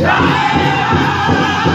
Yeah!